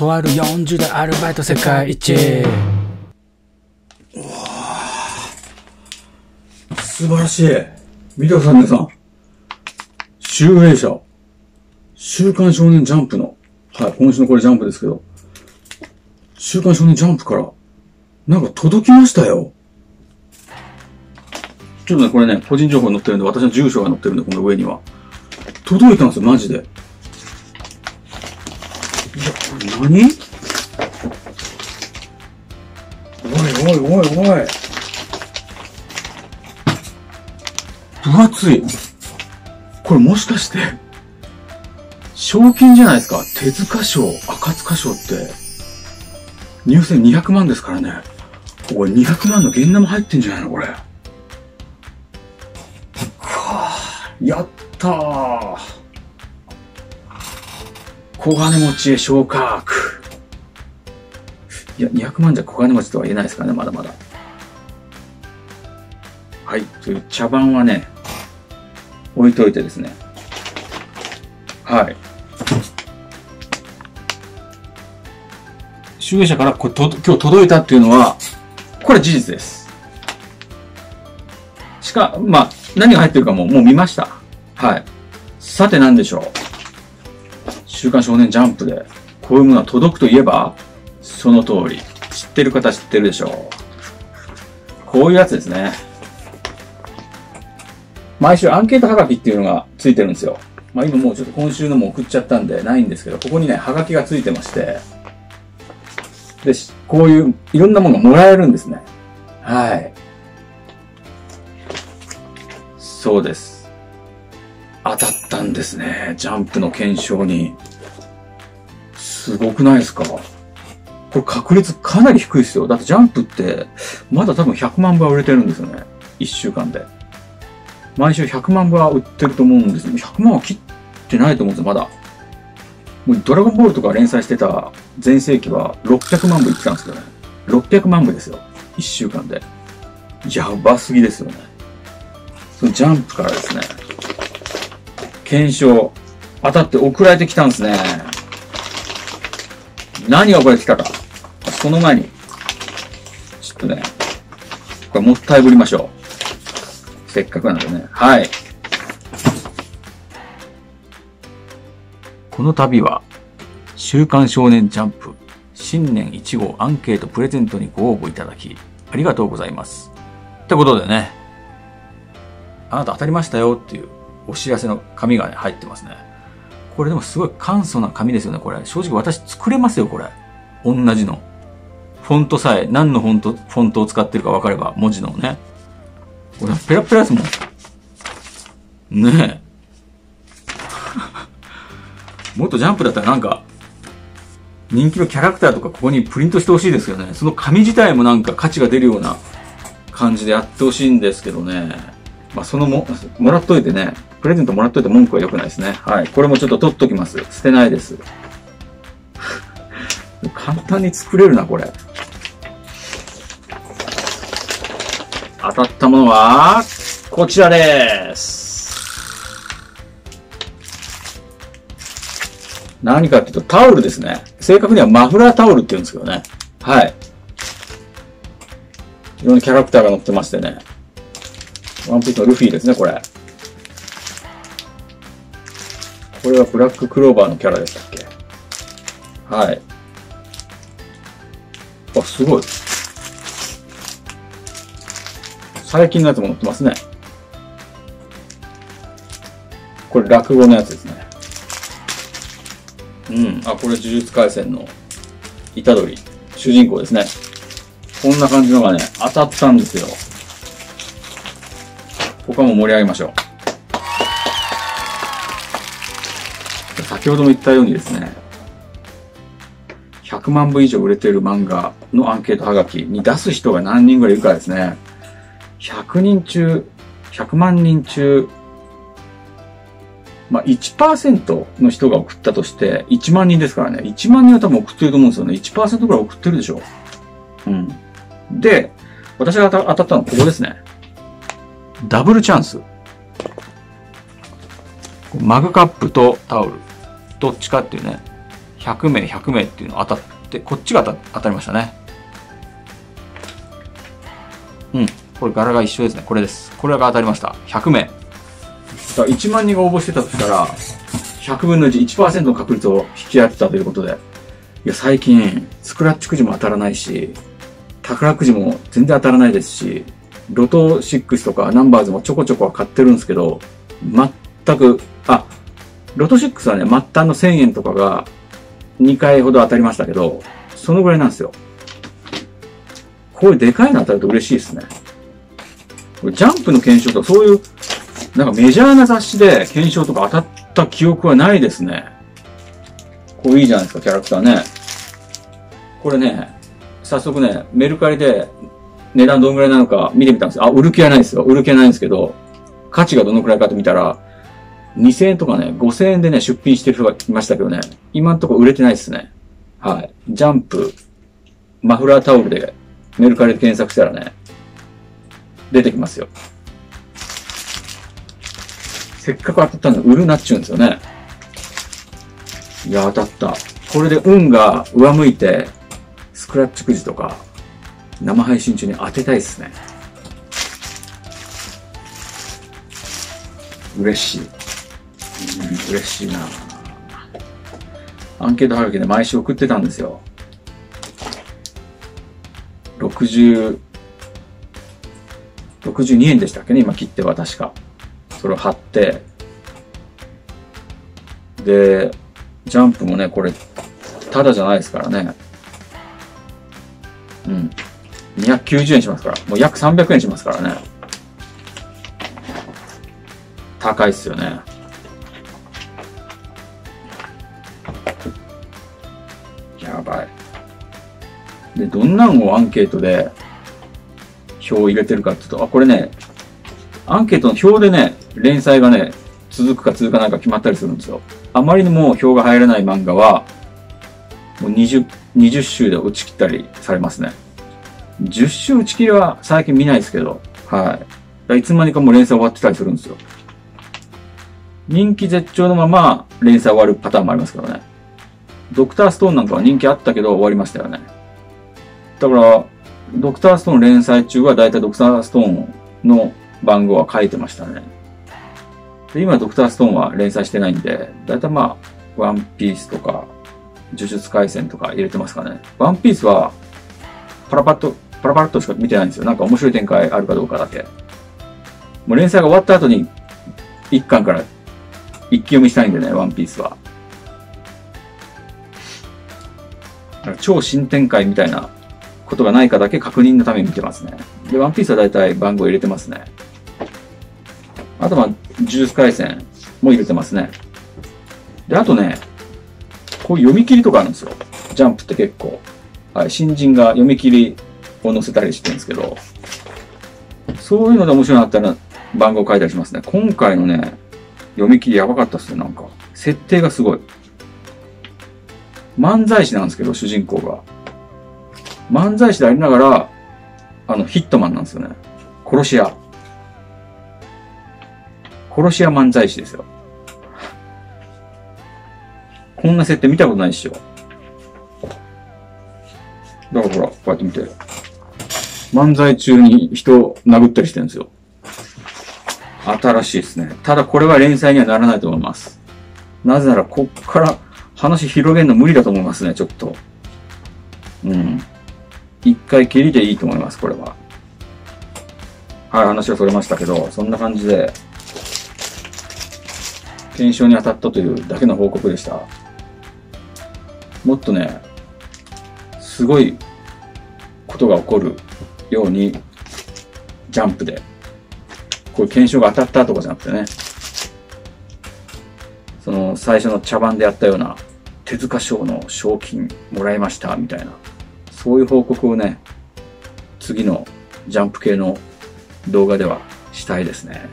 とある40代アルバイト世界一。素晴らしい。見てください、皆さん。集英社。週刊少年ジャンプの。はい、今週のこれジャンプですけど。週刊少年ジャンプから、なんか届きましたよ。ちょっとね、これね、個人情報載ってるんで、私の住所が載ってるんで、この上には。届いたんですよ、マジで。何？おいおいおいおい。分厚い。これもしかして、賞金じゃないですか？手塚賞、赤塚賞って、入選200万ですからね。これ200万の現ナも入ってんじゃないのこれ。はぁ、やったー。小金持ちへ昇格。いや、200万じゃ小金持ちとは言えないですからね、まだまだ。はい。という茶番はね、置いといてですね。はい。集英社からこと今日届いたっていうのは、これ事実です。しか、まあ、何が入ってるかももう見ました。はい。さて何でしょう。週刊少年ジャンプで、こういうものが届くといえば、その通り。知ってる方知ってるでしょう。こういうやつですね。毎週アンケートはがきっていうのがついてるんですよ。まあ今もうちょっと今週のも送っちゃったんでないんですけど、ここにね、はがきがついてまして、で、こういういろんなものがもらえるんですね。はい。そうです。当たったんですね。ジャンプの検証に。すごくないですか？これ確率かなり低いですよ。だってジャンプって、まだ多分100万部は売れてるんですよね。1週間で。毎週100万部は売ってると思うんですけど、100万は切ってないと思うんですよ、まだ。もうドラゴンボールとか連載してた前世紀は600万部いってたんですけどね。600万部ですよ。1週間で。やばすぎですよね。そのジャンプからですね、検証、当たって送られてきたんですね。何がこれ来たか。その前に、ちょっとね、これもったいぶりましょう。せっかくなんでね。はい。この度は、週刊少年ジャンプ新年1号アンケートプレゼントにご応募いただき、ありがとうございます。ってことでね、あなた当たりましたよっていうお知らせの紙がね、入ってますね。これでもすごい簡素な紙ですよね、これ。正直私作れますよ、これ。同じの。フォントさえ、何のフォント、フォントを使ってるか分かれば、文字のね。これペラペラですもん。ねえ。もっとジャンプだったらなんか、人気のキャラクターとかここにプリントしてほしいですよね。その紙自体もなんか価値が出るような感じでやってほしいんですけどね。まあ、そのも、もらっといてね、プレゼントもらっといて文句は良くないですね。はい。これもちょっと取っときます。捨てないです。簡単に作れるな、これ。当たったものは、こちらです。何かっていうとタオルですね。正確にはマフラータオルって言うんですけどね。はい。いろんなキャラクターが載ってましてね。ワンピースのルフィですね、これ。これはブラッククローバーのキャラでしたっけ？はい。あ、すごい。最近のやつも載ってますね。これ落語のやつですね。うん。あ、これ呪術廻戦の虎杖、主人公ですね。こんな感じのがね、当たったんですよ。他も盛り上げましょう。先ほども言ったようにですね、100万部以上売れている漫画のアンケートはがきに出す人が何人ぐらいいるかですね。100人中、100万人中、まあ、1%の人が送ったとして、1万人ですからね。1万人は多分送ってると思うんですよね。1%ぐらい送ってるでしょう。ん。で、私が当たったのはここですね。ダブルチャンス。マグカップとタオル。どっちかっていうね。100名、100名っていうの当たって、こっちが当たりましたね。うん。これ柄が一緒ですね。これです。これが当たりました。100名。だ1万人が応募してたとしたら、100分の1、1%の確率を引き当てたということで。いや、最近、スクラッチくじも当たらないし、宝くじも全然当たらないですし、ロト6とかナンバーズもちょこちょこは買ってるんですけど、全く、あ、ロト6はね、末端の1000円とかが2回ほど当たりましたけど、そのぐらいなんですよ。こういうでかいの当たると嬉しいですね。ジャンプの検証とかそういう、なんかメジャーな雑誌で検証とか当たった記憶はないですね。これいいじゃないですか、キャラクターね。これね、早速ね、メルカリで値段どんぐらいなのか見てみたんです。あ、売る気はないですよ。売る気はないんですけど、価値がどのくらいかと見たら、2000円とかね、5000円でね、出品してる人がいましたけどね、今んとこ売れてないですね。はい。ジャンプ、マフラータオルでメルカリで検索したらね、出てきますよ。せっかく当たったの売るなっちゅうんですよね。いや、当たった。これで運が上向いて、スクラッチくじとか、生配信中に当てたいですね。嬉しい。うん、嬉しいなアンケートはがきで毎週送ってたんですよ。60、62円でしたっけね今切っては確か。それを貼って。で、ジャンプもね、これ、ただじゃないですからね。うん。290円しますから。もう約300円しますからね。高いっすよね。やばい。で、どんなんをアンケートで表を入れてるかっていうと、あ、これね、アンケートの表でね、連載がね、続くか続かないか決まったりするんですよ。あまりにも表が入らない漫画は、もう20、20週で打ち切ったりされますね。10週打ち切りは最近見ないですけど、はい。いつの間にかもう連載終わってたりするんですよ。人気絶頂のまま連載終わるパターンもありますからね。ドクターストーンなんかは人気あったけど終わりましたよね。だから、ドクターストーン連載中はだいたいドクターストーンの番号は書いてましたね。で今ドクターストーンは連載してないんで、だいたいまあ、ワンピースとか、呪術廻戦とか入れてますかね。ワンピースは、パラパッと、パラパラっとしか見てないんですよ。なんか面白い展開あるかどうかだけ。もう連載が終わった後に、一巻から一気読みしたいんでね、ワンピースは。超新展開みたいなことがないかだけ確認のために見てますね。で、ワンピースはだいたい番号入れてますね。あとまあ、呪術廻戦も入れてますね。で、あとね、こういう読み切りとかあるんですよ。ジャンプって結構。はい、新人が読み切りを載せたりしてるんですけど、そういうので面白いなったら番号書いたりしますね。今回のね、読み切りやばかったっすよ、なんか。設定がすごい。漫才師なんですけど、主人公が。漫才師でありながら、あの、ヒットマンなんですよね。殺し屋。殺し屋漫才師ですよ。こんな設定見たことないっしょ。だからほら、こうやって見て。漫才中に人を殴ったりしてるんですよ。新しいですね。ただこれは連載にはならないと思います。なぜなら、こっから話広げるの無理だと思いますね、ちょっと。うん。一回きりでいいと思います、これは。はい、話はそれましたけど、そんな感じで、検証に当たったというだけの報告でした。もっとね、すごいことが起こるように、ジャンプで、こういう検証が当たったとかじゃなくてね、その最初の茶番でやったような手塚賞の賞金もらいましたみたいな、そういう報告をね、次のジャンプ系の動画ではしたいですね。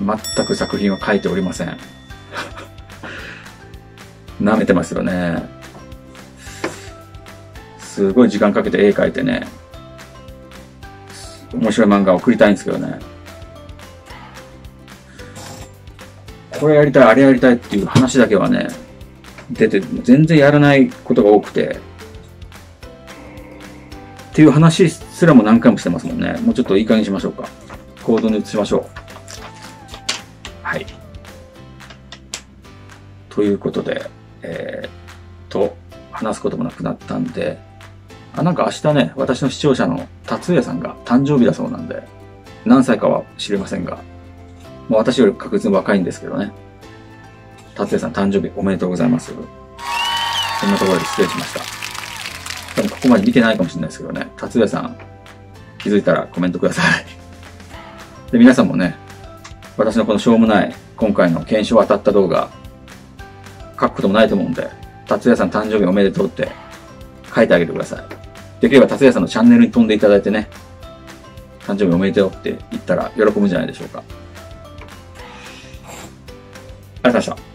全く作品は書いておりません。舐めてますよね。すごい時間かけて絵描いてね、面白い漫画を送りたいんですけどね。これやりたい、あれやりたいっていう話だけはね、出て、全然やらないことが多くて、っていう話すらも何回もしてますもんね。もうちょっといい加減にしましょうか。行動に移しましょう。はい。ということで、えー、っと、話すこともなくなったんで、あ、なんか明日ね、私の視聴者の達也さんが誕生日だそうなんで、何歳かは知りませんが、もう私より確実に若いんですけどね。達也さん誕生日おめでとうございます。そんなところで失礼しました。多分ここまで見てないかもしれないですけどね。達也さん、気づいたらコメントください。で、皆さんもね、私のこのしょうもない今回の検証当たった動画、書くこともないと思うんで、達也さん誕生日おめでとうって書いてあげてください。できれば達也さんのチャンネルに飛んでいただいてね、誕生日おめでとうって言ったら喜ぶんじゃないでしょうか。ありがとうございました。